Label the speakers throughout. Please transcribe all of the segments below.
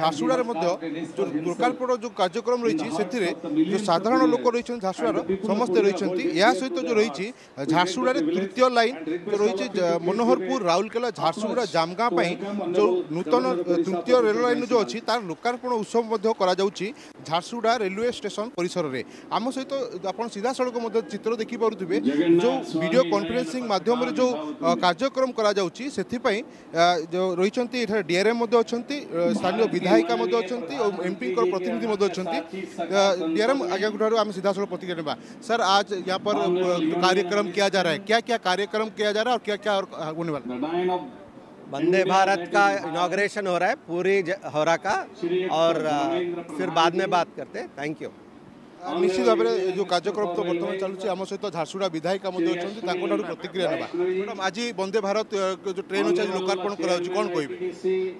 Speaker 1: ঝারসুড়ার মধ্যে যে দুর্গাপুর যে কার্যক্রম রয়েছে সেতিরে যে সাধারণ লোক রয়েছেন ঝারসুড়ার সমস্ত রয়েছেন ইয়া সহিত যে রয়েছে ঝারসুড়ার তৃতীয় লাইন রয়েছে মনোহরপুর রাউরকেলা ঝারসুগুড়া জামগাঁ পাই যে নূতন তৃতীয় রেল লাইন যে অছি তার লোকার্পণ উৎসব মধ্যে করা যাচ্ছে ঝারসুগুড়া রেলওয়ে স্টেশন পরিসরে আম সহ আপনার মধ্যে চিত্র দেখি পড়ুবে যে ভিডিও কনফরেন্সিং মাধ্যমে যে কার্যক্রম করা যাচ্ছে সেপাই রয়েছেন এখানে ডিআরএম অনেক স্থানীয় विधायिका ମଧ୍ୟ ଅଛନ୍ତି ଓ ଏମ୍ପିଙ୍କର ପ୍ରତିନିଧି आगे आम सीधा सड़क प्रतिक्रिया सर आज यहाँ पर कार्यक्रम किया जा रहा है क्या क्या कार्यक्रम किया जा रहा है और क्या क्या और होने वाला
Speaker 2: वंदे भारत का इनाग्रेशन हो रहा है पूरी हो रहा का और फिर बाद में बात करते हैं थैंक यू
Speaker 1: ନିଶ୍ଚିତ ଭାବରେ ଏ ଯେଉଁ କାର୍ଯ୍ୟକ୍ରମ ତ ବର୍ତ୍ତମାନ ଚାଲୁଛି ଆମ ସହିତ ଝାରସୁଗୁଡ଼ା ବିଧାୟିକା ମଧ୍ୟ ଅଛନ୍ତି ତାଙ୍କଠାରୁ ପ୍ରତିକ୍ରିୟା ନେବା ମ୍ୟାଡ଼ାମ୍ ଆଜି ବନ୍ଦେ ଭାରତ ଯେଉଁ ଟ୍ରେନ୍ ଅଛି ଆଜି ଲୋକାର୍ପଣ କରାଯାଉଛି କ'ଣ କହିବେ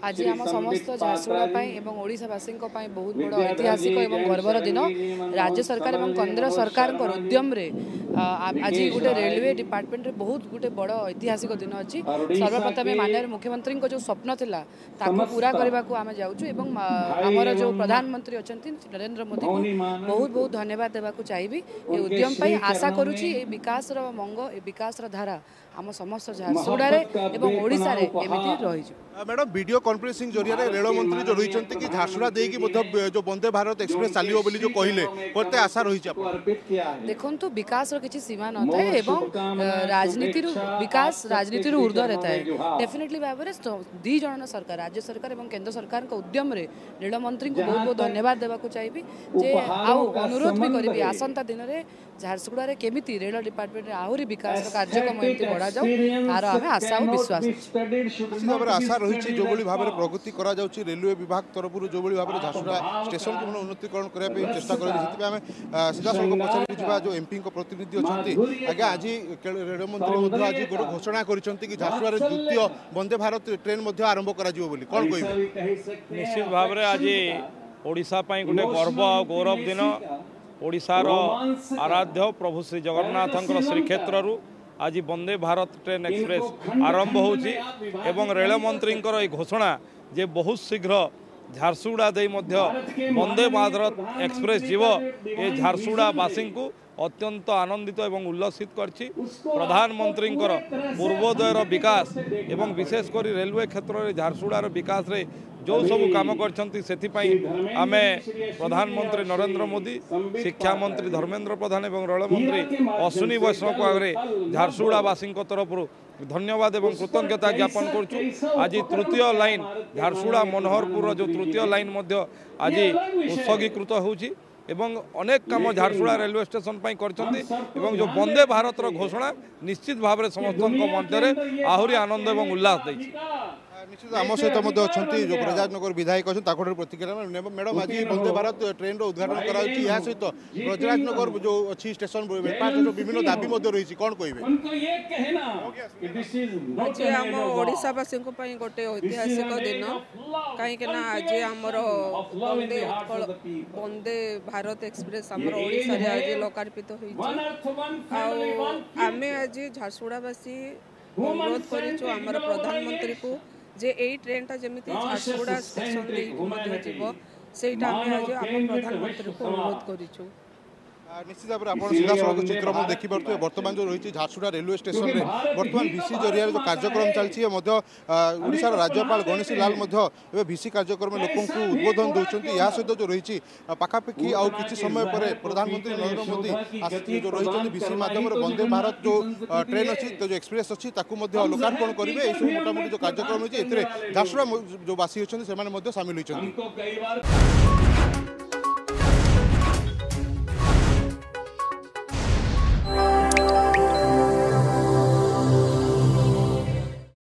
Speaker 3: ଆଜି ଆମ ସମସ୍ତ ଝାରସୁଗୁଡ଼ା ପାଇଁ ଏବଂ ଓଡ଼ିଶାବାସୀଙ୍କ ପାଇଁ ବହୁତ ବଡ଼ ଐତିହାସିକ ଏବଂ ଗର୍ବର ଦିନ ରାଜ୍ୟ ସରକାର ଏବଂ କେନ୍ଦ୍ର ସରକାରଙ୍କ ଉଦ୍ୟମରେ ଆଜି ଗୋଟେ ରେଲୱେ ଡିପାର୍ଟମେଣ୍ଟରେ ବହୁତ ଗୋଟେ ବଡ଼ ଐତିହାସିକ ଦିନ ଅଛି ସର୍ବପ୍ରଥମେ ମାନ୍ୟର ମୁଖ୍ୟମନ୍ତ୍ରୀଙ୍କ ଯେଉଁ ସ୍ୱପ୍ନ ଥିଲା ତାକୁ ପୁରା କରିବାକୁ ଆମେ ଯାଉଛୁ ଏବଂ ଆମର ଯେଉଁ ପ୍ରଧାନମନ୍ତ୍ରୀ ଅଛନ୍ତି ନରେନ୍ଦ୍ର ମୋଦିଙ୍କୁ ବହୁତ ବହୁତ धन्यवाद देवा चाहिए ये उद्यम पर आशा करुँ विकास मंग विकास धारा आम
Speaker 1: समस्त झारसुड़ा रही मैडम वीडियो कॉन्फ्रेंसिंग जरिया रेल जो रही कि झारसुड़ा देखिए जो वंदे भारत एक्सप्रेस चलो बोली जो कहले करते आशा रही
Speaker 3: देखो विकास किसी सीमा न था राजनीति विकास राजनीति ऊर्धर था डेफिनेटली भाव में दीज सरकार राज्य सरकार और केन्द्र सरकार उद्यम रेलमंत्री को बहुत बहुत धन्यवाद देवा चाहिए जे आउ अनु ଅନୁରୋଧ ବି କରିବି ଆସନ୍ତା ଦିନରେ ଝାରସୁଗୁଡ଼ାରେ କେମିତି ରେଳ ଡିପାର୍ଟମେଣ୍ଟରେ ଆହୁରି ବିକାଶର କାର୍ଯ୍ୟକ୍ରମ ଏମିତି ବଢ଼ାଯାଉ ତାର ଆମେ ଆଶା ଓ ବିଶ୍ୱାସ
Speaker 1: ନିଶ୍ଚିତ ଭାବରେ ଆଶା ରହିଛି ଯେଉଁଭଳି ଭାବରେ ପ୍ରଗତି କରାଯାଉଛି ରେଲୱେ ବିଭାଗ ତରଫରୁ ଯେଉଁଭଳି ଭାବରେ ଝାରସୁଗୁଡ଼ା ଷ୍ଟେସନକୁ ପୁଣି ଉନ୍ନତିକରଣ କରିବା ପାଇଁ ଚେଷ୍ଟା କରିବି ସେଥିପାଇଁ ଆମେ ସିଧାସଳଖ ପଚାରିକି ଯିବା ଯେଉଁ ଏମ୍ପିଙ୍କ ପ୍ରତିନିଧି ଅଛନ୍ତି ଆଜ୍ଞା ଆଜି ରେଳମନ୍ତ୍ରୀ ମଧ୍ୟ ଆଜି ଗୋଟେ ଘୋଷଣା କରିଛନ୍ତି କି ଝାରସୁଗୁଡ଼ାରେ ଦ୍ୱିତୀୟ ବନ୍ଦେ ଭାରତ ଟ୍ରେନ୍ ମଧ୍ୟ ଆରମ୍ଭ କରାଯିବ ବୋଲି କ'ଣ କହିବେ
Speaker 4: ନିଶ୍ଚିତ ଭାବରେ ଆଜି ଓଡ଼ିଶା ପାଇଁ ଗୋଟେ ଗର୍ବ ଆଉ ଗୌରବ ଦିନ ଓଡ଼ିଶାର ଆରାଧ୍ୟ ପ୍ରଭୁ ଶ୍ରୀ ଜଗନ୍ନାଥଙ୍କର ଶ୍ରୀକ୍ଷେତ୍ରରୁ ଆଜି ବନ୍ଦେ ଭାରତ ଟ୍ରେନ୍ ଏକ୍ସପ୍ରେସ୍ ଆରମ୍ଭ ହେଉଛି ଏବଂ ରେଳମନ୍ତ୍ରୀଙ୍କର ଏହି ଘୋଷଣା ଯେ ବହୁତ ଶୀଘ୍ର ଝାରସୁଗୁଡ଼ା ଦେଇ ମଧ୍ୟ ବନ୍ଦେ ଭାରତ ଏକ୍ସପ୍ରେସ୍ ଯିବ ଏ ଝାରସୁଗୁଡ଼ାବାସୀଙ୍କୁ ଅତ୍ୟନ୍ତ ଆନନ୍ଦିତ ଏବଂ ଉଲ୍ଲସିତ କରିଛି ପ୍ରଧାନମନ୍ତ୍ରୀଙ୍କର ପୂର୍ବୋଦୟର ବିକାଶ ଏବଂ ବିଶେଷ କରି ରେଲୱେ କ୍ଷେତ୍ରରେ ଝାରସୁଗୁଡ଼ାର ବିକାଶରେ ଯେଉଁ ସବୁ କାମ କରିଛନ୍ତି ସେଥିପାଇଁ ଆମେ ପ୍ରଧାନମନ୍ତ୍ରୀ ନରେନ୍ଦ୍ର ମୋଦି ଶିକ୍ଷାମନ୍ତ୍ରୀ ଧର୍ମେନ୍ଦ୍ର ପ୍ରଧାନ ଏବଂ ରେଳମନ୍ତ୍ରୀ ଅଶ୍ୱିନୀ ବୈଷ୍ଣବଙ୍କ ଆଗରେ ଝାରସୁଗୁଡ଼ାବାସୀଙ୍କ ତରଫରୁ ଧନ୍ୟବାଦ ଏବଂ କୃତଜ୍ଞତା ଜ୍ଞାପନ କରୁଛୁ ଆଜି ତୃତୀୟ ଲାଇନ୍ ଝାରସୁଗୁଡ଼ା ମନୋହରପୁରର ଯେଉଁ ତୃତୀୟ ଲାଇନ୍ ମଧ୍ୟ ଆଜି ଉତ୍ସର୍ଗୀକୃତ ହେଉଛି এবং অনেক কাম ঝারসুড়া রেলওয়ে স্টেশন পাই করছেন এবং যে বন্দে ভারতর ঘোষণা নিশ্চিত ভাবে সমস্ত মধ্যে আহরি আনন্দ এবং উল্লাস দিয়েছে
Speaker 1: ନିଶ୍ଚିତ ଆମ ସହିତ ମଧ୍ୟ ଅଛନ୍ତି ଯେଉଁ ବିଧାୟକ ଅଛନ୍ତି ତାଙ୍କଠାରୁ ପ୍ରତିକ୍ରିୟା ମ୍ୟାଡ଼ମ୍ ଆଜି ବନ୍ଦେ ଭାରତ ଟ୍ରେନ୍ର ଉଦ୍ଘାଟନ କରାଯାଉଛି ଏହା ସହିତ ବ୍ରଜରାଜନଗର ଯେଉଁ ଅଛି ଷ୍ଟେସନ ବିଭିନ୍ନ ଦାବି ମଧ୍ୟ ରହିଛି କ'ଣ କହିବେ
Speaker 5: ଆଜି ଆମ ଓଡ଼ିଶାବାସୀଙ୍କ ପାଇଁ ଗୋଟେ ଐତିହାସିକ ଦିନ କାହିଁକିନା ଆଜି ଆମର ବନ୍ଦେ ବନ୍ଦେ ଭାରତ ଏକ୍ସପ୍ରେସ୍ ଆମର ଓଡ଼ିଶାରେ ଆଜି ଲୋକାର୍ପିତ ହୋଇଛି ଆଉ ଆମେ ଆଜି ଝାରସୁଗୁଡ଼ାବାସୀ ଅନୁରୋଧ କରିଛୁ ଆମର ପ୍ରଧାନମନ୍ତ୍ରୀକୁ যে এই ট্রেনটা যেমিতি ঝারসুগুড়া স্টেশন দিয়ে মধ্যে যাব সেইটা আমি আজ আম প্রধানমন্ত্রীকে অনুরোধ
Speaker 1: করিছু ନିଶ୍ଚିତ ଭାବରେ ଆପଣ ସିଧାସଳଖ ଚିତ୍ର ମୁଁ ଦେଖିପାରୁଥିବେ ବର୍ତ୍ତମାନ ଯେଉଁ ରହିଛି ଝାରସୁଗୁଡ଼ା ରେଲୱେ ଷ୍ଟେସନରେ ବର୍ତ୍ତମାନ ଭିସି ଜରିଆରେ ଯେଉଁ କାର୍ଯ୍ୟକ୍ରମ ଚାଲିଛି ଏ ମଧ୍ୟ ଓଡ଼ିଶାର ରାଜ୍ୟପାଳ ଗଣେଶୀ ଲାଲ ମଧ୍ୟ ଏବେ ଭିସି କାର୍ଯ୍ୟକ୍ରମରେ ଲୋକଙ୍କୁ ଉଦ୍ବୋଧନ ଦେଉଛନ୍ତି ଏହା ସହିତ ଯେଉଁ ରହିଛି ପାଖାପାଖି ଆଉ କିଛି ସମୟ ପରେ ପ୍ରଧାନମନ୍ତ୍ରୀ ନରେନ୍ଦ୍ର ମୋଦି ଯେଉଁ ରହିଛନ୍ତି ଭିସି ମାଧ୍ୟମରେ ବନ୍ଦେ ଭାରତ ଯେଉଁ ଟ୍ରେନ୍ ଅଛି ଯେଉଁ ଏକ୍ସପ୍ରେସ୍ ଅଛି ତାକୁ ମଧ୍ୟ ଲୋକାର୍ପଣ କରିବେ ଏହିସବୁ ମୋଟାମୋଟି ଯେଉଁ କାର୍ଯ୍ୟକ୍ରମ ରହିଛି ଏଥିରେ ଝାରସୁଗୁଡ଼ା ଯେଉଁ ବାସୀ ଅଛନ୍ତି ସେମାନେ ମଧ୍ୟ ସାମିଲ ହୋଇଛନ୍ତି